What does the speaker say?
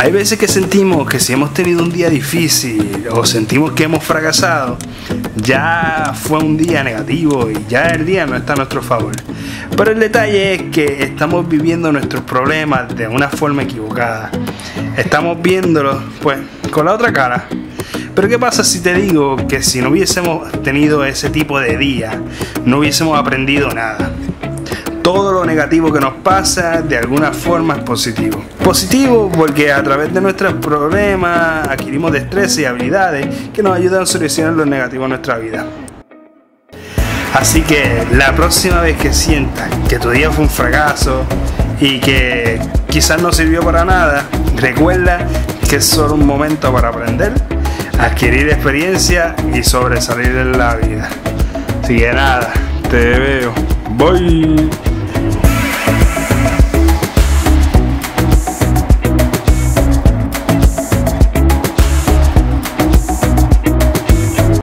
Hay veces que sentimos que si hemos tenido un día difícil o sentimos que hemos fracasado, ya fue un día negativo y ya el día no está a nuestro favor. Pero el detalle es que estamos viviendo nuestros problemas de una forma equivocada. Estamos viéndolos, pues, con la otra cara. Pero ¿qué pasa si te digo que si no hubiésemos tenido ese tipo de día, no hubiésemos aprendido nada? Todo lo negativo que nos pasa de alguna forma es positivo. Positivo porque a través de nuestros problemas adquirimos destrezas y habilidades que nos ayudan a solucionar lo negativo en nuestra vida. Así que la próxima vez que sientas que tu día fue un fracaso y que quizás no sirvió para nada, recuerda que es solo un momento para aprender, adquirir experiencia y sobresalir en la vida. Así que nada, te veo. Bye.